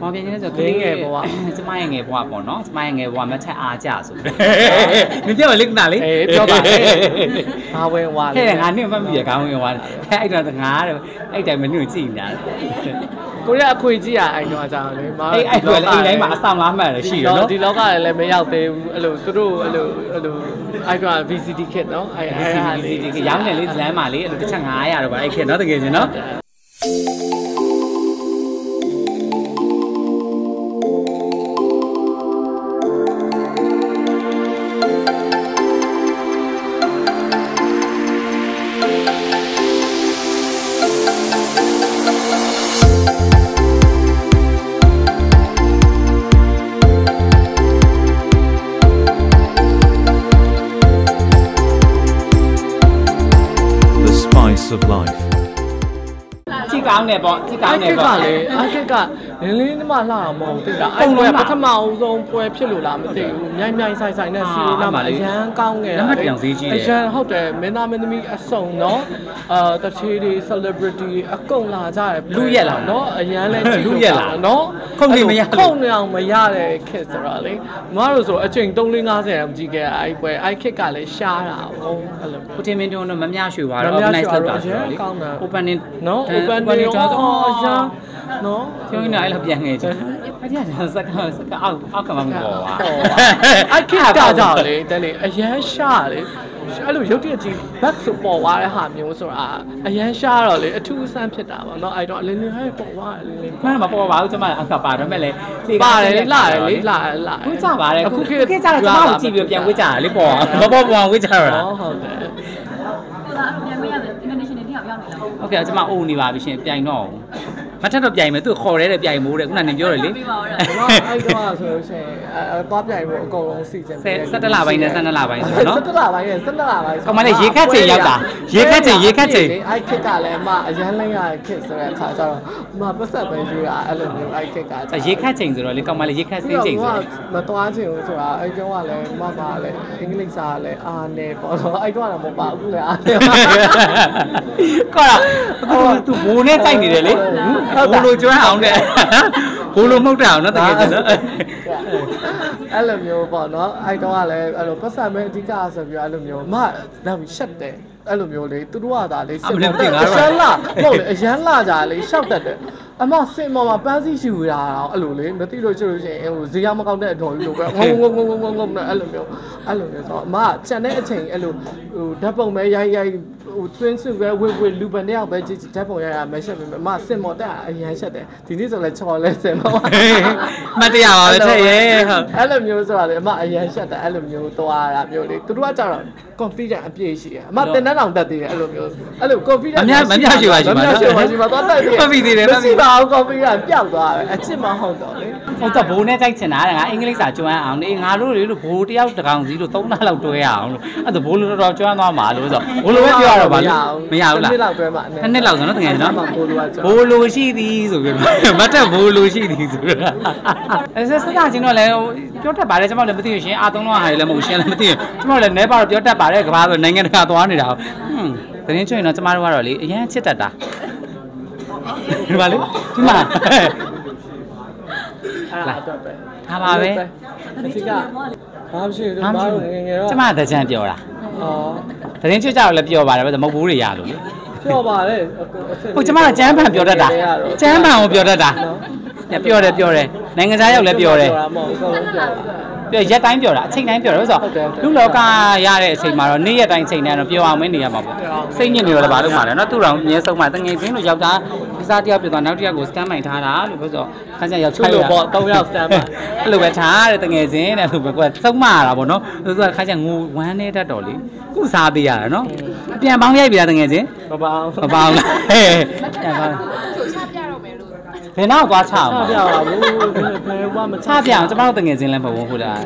မောင်ပြင်းနေဆိုကလေးငယ်ဘဝကျမရဲ့ငယ်ဘဝပေါ့နော်ကျမရဲ့ငယ်ဘဝမထက်အားကြဆိုမပြောလိကနာလေအေးပြောပါလေငါဝင်သွားဟဲ့ငါနဲ့မှတ်မိရခေါင်းဝင်သွားတယ်အဲ့တော့ငါအဲ့တိုင်းမင်းကိုကြည့်နေတာကိုရအခွေကြီးอ่ะအဲ့တော့ကြာလေမအဲ့အဲ့တော့အိမ်တိုင်းမှာအဆောင်လားမှတ်ရရှိရနော်ဒီလောကလည်းမရောက်သေးဘူးအဲ့လိုသူတို့အဲ့လိုအဲ့လိုအဲ့တော့ VCD kit နော်အဲ့အဲ့ဟာဒီလေးဒီရောင်းနေလေးလမ်းမှာလေအဲ့လိုတစ်ချက်900တော့ပါအဲ့ခေတ်နော်တကယ်ချင်းနော် The spice of life. ကြည့်ကောင်းတယ်ပေါ့ကြည့်ကောင်းတယ်ကပေါ့ လေအဲ့ကကလင်းလင်းမလှအောင်မဟုတ်တိတာပုံအဲ့လုံးပွဲလားပထမအောင်ဆုံးပွဲဖြစ်လို့လားမသိဘူးမြိုင်မြိုင်ဆိုင်ဆိုင်နဲ့စီရီနာမှာအရန်ကောင်းခဲ့လက်မှတ်တစ်ယောက်ဈေးကြီးတယ်အရန်ဟုတ်တယ်မင်းသားမင်းသမီးအစုံနော်အာတချေတွေ celebrity အကုန်လာကြတယ်လူရက်လာနော်အရန်လဲကြည့်လူလို့ရက်လာကောင်းတယ်နော်ခုန်နေမရခုန်နေအောင်မရတဲ့ခက်ဆိုတော့လေမတို့ဆိုအချိန်3 4 50တောင်ကြည့်ခဲ့တာအဲ့ပွဲအဲ့ခက်ကလည်းရှားတာဟုတ်အဲ့လိုကိုတင်မင်းတို့တော့မမြရွှေပါမတော့မြရွှေ organize ပါလုပ်တော့တာဆိုတော့လေအရင်ကောင်းတာ opening နော်အဲ open တော့ day တော့တော့အရာနော် ကျုံးနေအဲ့လိုပြန်ငယ်ချင်းအဲ့ဒီကစကားစကားအောက်အောက်ကမှမပေါ်ပါအဲ့ခက်ကကြောက်လေတည်းလေအရန်ရှာလေအဲ့လိုရုပ်တရက်ကြီး back ဆိုပေါ်သွားတဲ့ဟာမျိုးဆိုတာအရန်ရှာတော့လေအထူးအဆန်းဖြစ်တာပေါ့နော်အဲ့တော့အလင်းလင်းဟဲ့ပေါ်သွားတယ်လင်းမှန်မပေါ်ပါဘူးကျမအောက်ကပါတော့မဲ့လေပါတယ်လေလာတယ်လေလာတယ်လာခုကြပါတယ်အခုခုခေခေတ်တ်ကြတော့ကျမကိုကြည့်ပြီးပြန်ဝေးကြတာလေပေါ်မပေါ်ပေါ်ဝေးကြတာဟုတ်ဟုတ်တယ်ဟုတ်လားပြန်မရမယ် international တယောက်ရောက်နေလားဟုတ်ကဲ့ကျမအိုးနေပါပြီရှင်ပြိုင်တော့ မထက်တော့ပြိုင်မယ်သူခေါ်ရဲတဲ့ပြိုင်မိုးတဲ့ခုနကနေပြောတယ်လေကျွန်တော်အဲ့တော့ဆိုလို့ရှိရင်အဲသွားပြိုင်ဖို့အကုန်လုံးစီစဉ်17လပိုင်းနဲ့12လပိုင်းဆိုတော့နော်17လပိုင်းနဲ့17လပိုင်းကောင်မလေးရေခတ်ချိန်ရောက်တာရေခတ်ချိန်ရေခတ်ချိန်အဲ့ခက်ကလည်းအမအရန်လိမ့်ရခက်ဆိုတဲ့အခါကျတော့အမပတ်ဆက်ပဲယူတာအဲ့လိုမျိုးအဲ့ခက်ကကျရေခတ်ချိန်ဆိုတော့လေကောင်မလေးရေခတ်စင်းချိန်ဆိုမသွားချင်ဘူးဆိုတာအဲ့ကျောင်းကလည်းမပါလဲအင်္ဂလိပ်စာကလည်းအာနေပေါ့တော့အဲ့ကျောင်းကမပါဘူးလေအာနေကောတာအခုသူဘိုးနဲ့တိုက်နေတယ်လေဘိုးလိုကျွမ်းအောင်တဲ့ဘိုးလိုမှုတ်တအောင်နော်တကယ်ဆိုတော့အဲ့လိုမျိုးပေါ့နော်အဲ့တော့ကလည်းအဲ့လိုပတ်စံမဲ့အဓိကဆိုပြီးအဲ့လိုမျိုးမနောက်ပြီးရှက်တယ် အဲ့လိုမျိုးလေသူတို့ကဒါလေးစင်မအရန်လာဟုတ်လေအရန်လာကြလေရှောက်တတ်တယ်အမစင်မော်မှာပန်းစီရှူရတာအဲ့လိုလေမသိလို့ချလို့ရှိရင်ဟိုဈေးရမကောင်းတဲ့အတော်ကြီးလိုပဲငုံငုံငုံငုံငုံငုံနဲ့အဲ့လိုမျိုးအဲ့လိုမျိုးဆိုတော့အမကြံတဲ့အချိန်အဲ့လိုဟိုဓာတ်ပုံပဲရိုက်ရိုက်ဟို twin suit ပဲဝေဝေလူပန်တယောက်ပဲကြည့်ဓာတ်ပုံရိုက်ရမရှက်ပဲအမစင်မော်တက်အရန်ရှက်တယ်ဒီနေ့ဆိုလဲချော်လဲစင်မော်မတရားပါပဲထက်ရဲဟုတ်အဲ့လိုမျိုးဆိုတာလေအမအရန်ရှက်တယ်အဲ့လိုမျိုးသွားတာမျိုးလေသူတို့ကကြတော့ confidence အပြည့်ရှိတယ်အမတင်တဲ့တောင်တက်သေးတယ်အဲ့လိုမျိုးအဲ့လို confidence မများမများရှိပါရှိပါမများရှိပါရှိပါသွားတက်သေးမှတ်မိသေးတယ်မှတ်မိမရှိပါဘူး confidence ပျောက်သွားတယ်အချစ်မဟုတ်တော့လေဟုတ်တော့ဘိုးနဲ့ကြိုက်ချင်တာတဲ့ငါအင်္ဂလိပ်စာကျွမ်းအောင်နေငါတို့လေလို့ဘိုးတယောက်တကောင်စီလို့3လလောက်တွဲရအောင်လို့အဲ့ဒါဘိုးလိုတော်ကျွမ်းသွားမှာလို့ဆိုဘိုးလိုပဲပြောရတော့ပါလို့မရဘူးလားနှစ်လောက်တွဲမှာနှစ်နှစ်လောက်ဆိုတော့တကယ်နော်ဘိုးလိုကကျော်ဘိုးလိုရှိသည်ဆိုပြီးမတ်တက်ဘိုးလိုရှိသည်ဆိုတော့အဲဆက်စကားချင်းတော့လည်းပြောတတ်ပါတယ်ကျွန်တော်လည်းမသိရှင်အာသုံးတော့ဟာလည်းမဟုတ်ရှင်လည်းမသိကျွန်တော်လည်းနဲပါတော့ပြောတတ်ပါတယ်ကဘာဆိုနိုင်ငံတကာသွားနေတာဟွန်းသတင်းချွင်တော့ကျမတို့ကတော့လေအရန်ချစ်တတ်တာဒီပါလေဒီမှာ အဲ့ဒါအတွက်ပဲဒါပါပဲအဓိကဘာမရှိဘူးဘာလို့ငယ်ငယ်တော့ကျမတကြံပြောတာဩသတင်းချွတ်ကြတော့လည်းပြောပါတယ်ဗျမဟုတ်ဘူးတွေရလို့လေပြောပါလေအဆင်ဟုတ်ကျမကကျမ်းပန်ပြောတတ်တာကျမ်းပန်ကိုပြောတတ်တာပြောတယ်ပြောတယ်နိုင်ငံခြားရောက်လည်းပြောတယ်တာမဟုတ်ဘူး ပြောတာ ပြရက်တိုင်းပြောတာအချိန်တိုင်းပြောတယ်ဆို ဟုတ်တယ် တော့လူလောကရတဲ့အချိန်မှာတော့နေ့ရက်တိုင်းချိန်တိုင်းတော့ပြောအောင်မနေရမှာပေါ့စိတ်ညစ်နေတော့လည်းဘာလို့မှလဲเนาะသူ့တော်အမြဲဆုံးမှတငယ်ချင်းလို့ယောက်ျားဒီစားတယောက်ပြောတော့နောက်တစ်ယောက်ကိုစကန်မိုင်ထားတာလို့ပြောဆိုခန်းကျယောက်ျား သူ့လိုပေါ့၃ယောက် stand by အဲ့လိုပဲထားတဲ့တငယ်ချင်းတဲ့လို့ပဲကွာသုံးမရတာပေါ့နော်သူကခါကျငိုဝမ်းနေတတ်တော်လေခုစားပေးရတာနော်အပြန်ပေါင်းရိုက်ပြီလားတငယ်ချင်း မပါဘူး မပေါင်းလားဟဲ့ပြန်ပေါင်း ဆိုချပြတော့မယ်လို့ ဘယ်နောက်သွားချအောင်ချပြပါဘူးဘယ်ဘယ်မချပြအောင်ကျမတို့တငယ်ချင်းလည်းမဟုတ်ဘူးဟုတ်လား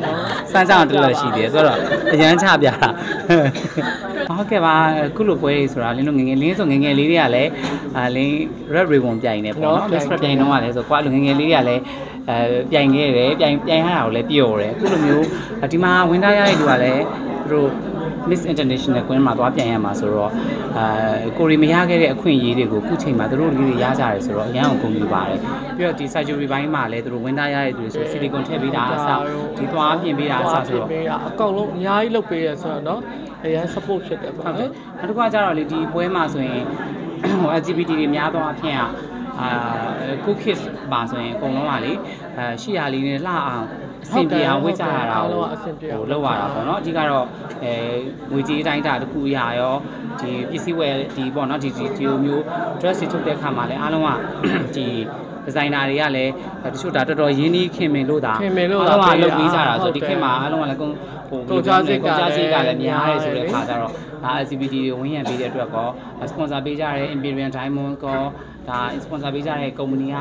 စမ်းစမ်းတက်လက်ရှိတယ်ဆိုတော့အရန်ချပြတာဟုတ်ကဲ့ပါခုလိုပွဲကြီးဆိုတာလင်းတို့ငယ်ငယ်လင်းဆိုငယ်ငယ်လေးတွေကလည်းအာလင်း red ribbon ပြိုင်နေပေါ့နော် best friend ပြိုင်တော့ကလည်းဆိုကွာလူငယ်ငယ်လေးတွေကလည်းအဲပြိုင်ခဲ့တယ်ပြိုင်ပြိုင်ရတာကိုလည်းပျော်တယ်ခုလိုမျိုးဒီမှာဝင်သားရတဲ့လူကလည်း သူတို့ Miss International ကွင်းမှာသွားပြန်ရမှာဆိုတော့အဲကိုရီမရခဲ့တဲ့အခွင့်အရေးတွေကိုအခုချိန်မှာသူတို့လေးတွေရကြတယ်ဆိုတော့အရန်အောင်ကုန်ယူပါတယ်ပြီးတော့ဒီ surgery ဘိုင်းမှာလည်းသူတို့ဝင်သားရတဲ့သူတွေဆိုဆီလီကွန်ထည့်ပေးတာအစားဒီသွားပြင်ပေးတာအစားဆိုတော့ပေးတာအကောင်လုံးအများကြီးလုပ်ပေးရဆိုတော့နော်အရင် support ဖြစ်တယ်ပေါ့ဟုတ်တယ်နော်နောက်တစ်ခါကျတော့လေဒီပွဲမှာဆိုရင်ဟို LGBT တွေများသောအားဖြင့်อ่ะအာကုခစ်ပါဆိုရင်အကုန်လုံးကလေအဲရှိရလေးနဲ့လှအောင် အဆင်ပြေအောင်ဝတ်ကြရတာကိုဟိုလောက်ရတာပေါ့နော်အဓိကတော့အဲငွေကြေးတိုင်းတာတစ်ခုရရောဒီပစ္စည်းဝယ်ဒီပေါ့နော်ဒီဒီဒီလိုမျိုး dress တွေထုတ်တဲ့အခါမှာလည်းအားလုံးကဒီဒီဇိုင်နာတွေကလည်းတချို့ဒါတော်တော်ရင်းနှီးခင်မင်လို့ဒါအားလုံးကလုပ်ပြီးကြတာဆိုဒီခေတ်မှာအားလုံးကလည်းကုန်ဟိုကုန်ကြစိတ်ကလည်းများရဲဆိုတဲ့အခါကျတော့ဒါ LGBT တွေဝန်းရံပေးတဲ့အတွက်ကော sponsor ပေးကြတဲ့ Imperial Diamond ကောဒါ sponsor ပေးကြတဲ့ company က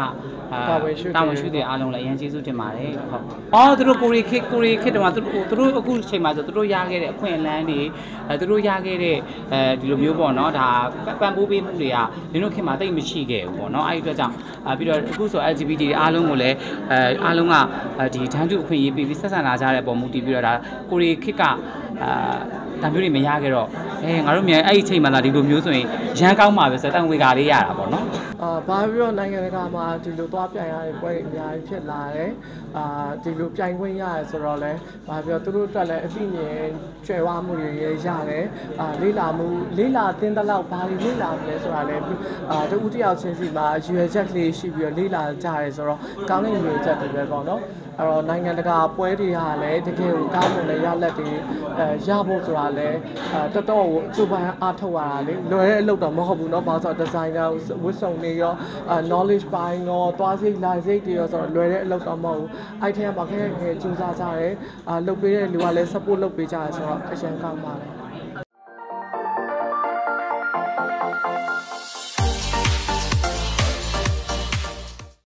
တာဝန်ရှိတဲ့အားလုံးလည်းအရင်ကျေးဇူးတင်ပါတယ်ဟုတ်အော်သူတို့ကိုရီခစ်ကိုရီခစ်တုန်းကသူတို့သူတို့အခုချိန်မှာဆိုသူတို့ရခဲ့တဲ့အခွင့်အလမ်းတွေအဲသူတို့ရခဲ့တဲ့အဲဒီလိုမျိုးပေါ့နော်ဒါပံ့ပိုးပေးမှုတွေကနင်တို့ခင်မှာတိတ်မရှိခဲ့ဘူးပေါ့နော်အဲ့ဒီအတွက်ကြောင့်အဲပြီးတော့အခုဆို LGBT တွေအားလုံးကိုလည်းအဲအားလုံးကဒီတန်းတူအခွင့်အရေးပေးပြီးဆက်ဆံလာကြတဲ့ပုံမူတည်ပြီးတော့ဒါကိုရီခစ်ကအာ ဒါမျိုးတွေမရခဲ့တော့အဲငါတို့မြန်အဲ့ဒီချိန်မှာလာဒီလိုမျိုးဆိုရင်ရန်ကောင်းပါပဲစက်တန်ဝေကာလေးရတာပေါ့နော်အာဘာပြီးတော့နိုင်ငံတကာမှာဒီလိုသွားပြိုင်ရတဲ့ပွဲတွေအများကြီးဖြစ်လာတယ်အာဒီလိုပြိုင်ခွင့်ရတယ်ဆိုတော့လည်းဘာပြီးတော့သူတို့အတွက်လည်းအသိဉာဏ်ကျွယ်ဝမှုတွေရရတယ်အာလေးလာမှုလေးလာတင်းတဲ့လောက်ဘာတွေလေးလာမလဲဆိုတာလည်းအာတဦးတစ်ယောက်ချင်းစီမှာရွယ်ချက်ကလေးရှိပြီးတော့လေးလာကြရဲဆိုတော့ကောင်းတဲ့ရွယ်ချက်တွေပဲပေါ့နော် အဲ့တော့နိုင်ငံတကာပွဲတွေကလည်းတကယ်ကိုကောင်းမွန်တဲ့ရလက်တွေအဲရဖို့ဆိုတာလည်းအဲတော်တော်ကိုအကျိုးပိုင်းအားထုတ်ရတာလေလွယ်တဲ့အလုပ်တော့မဟုတ်ဘူးเนาะဘာလို့ဆိုတော့ဒီဇိုင်နာဝတ်စုံတွေရောအဲ knowledge ပိုင်းရောသွားစိတ်လာစိတ်တွေရောဆိုတော့လွယ်တဲ့အလုပ်တော့မဟုတ်ဘူးအဲ့ထက်မှာခဲခဲကြိုးစားကြတယ်အာလုပ်ပေးတဲ့လူကလည်း support လုပ်ပေးကြတယ်ဆိုတော့အရင်ကောင်းပါလေ